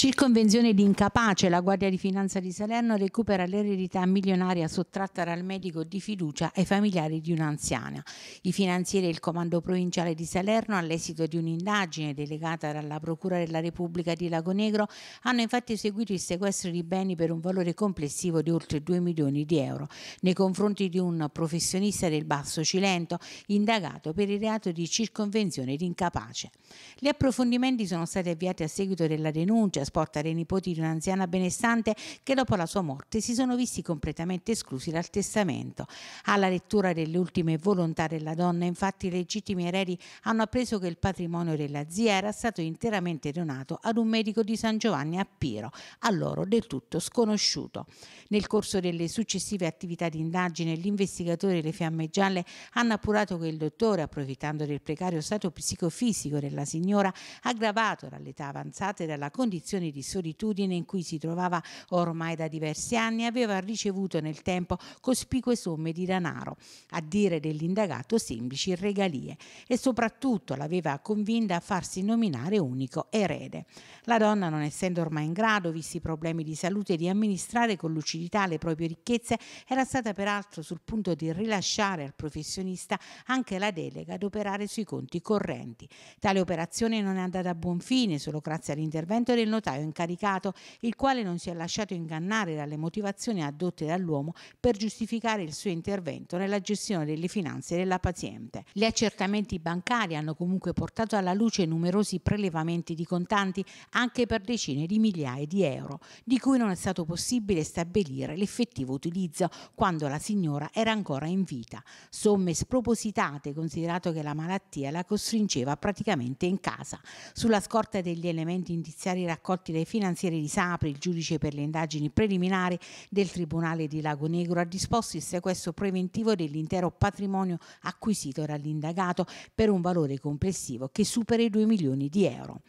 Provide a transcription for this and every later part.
Circonvenzione di incapace, la Guardia di Finanza di Salerno recupera l'eredità milionaria sottratta dal medico di fiducia ai familiari di un'anziana. I finanzieri e il Comando Provinciale di Salerno, all'esito di un'indagine delegata dalla Procura della Repubblica di Lago Negro, hanno infatti eseguito il sequestro di beni per un valore complessivo di oltre 2 milioni di euro nei confronti di un professionista del Basso Cilento indagato per il reato di circonvenzione di incapace. Gli approfondimenti sono stati avviati a seguito della denuncia trasporta dei nipoti di un'anziana benestante che dopo la sua morte si sono visti completamente esclusi dal testamento. Alla lettura delle ultime volontà della donna, infatti, i legittimi eredi hanno appreso che il patrimonio della zia era stato interamente donato ad un medico di San Giovanni a Piro, a loro del tutto sconosciuto. Nel corso delle successive attività di indagine, gli investigatori delle Fiamme Gialle hanno appurato che il dottore, approfittando del precario stato psicofisico della signora, aggravato dall'età avanzata e dalla condizione condizioni di solitudine in cui si trovava ormai da diversi anni, aveva ricevuto nel tempo cospicue somme di denaro, a dire dell'indagato semplici regalie, e soprattutto l'aveva convinta a farsi nominare unico erede. La donna, non essendo ormai in grado, visti i problemi di salute, di amministrare con lucidità le proprie ricchezze, era stata peraltro sul punto di rilasciare al professionista anche la delega ad operare sui conti correnti. Tale operazione non è andata a buon fine solo grazie all'intervento del notaio notaio incaricato, il quale non si è lasciato ingannare dalle motivazioni addotte dall'uomo per giustificare il suo intervento nella gestione delle finanze della paziente. Gli accertamenti bancari hanno comunque portato alla luce numerosi prelevamenti di contanti anche per decine di migliaia di euro, di cui non è stato possibile stabilire l'effettivo utilizzo quando la signora era ancora in vita. Somme spropositate considerato che la malattia la costringeva praticamente in casa. Sulla scorta degli elementi indiziari raccolti condotti dai finanzieri di Sapri, il giudice per le indagini preliminari del Tribunale di Lago Negro ha disposto il sequestro preventivo dell'intero patrimonio acquisito dall'indagato per un valore complessivo che supera i 2 milioni di euro.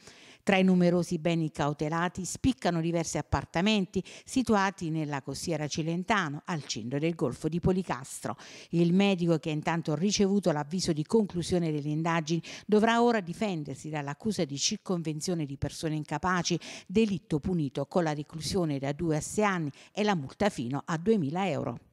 Tra i numerosi beni cautelati spiccano diversi appartamenti situati nella costiera Cilentano, al centro del Golfo di Policastro. Il medico che ha intanto ricevuto l'avviso di conclusione delle indagini dovrà ora difendersi dall'accusa di circonvenzione di persone incapaci, delitto punito con la reclusione da due a sei anni e la multa fino a 2.000 euro.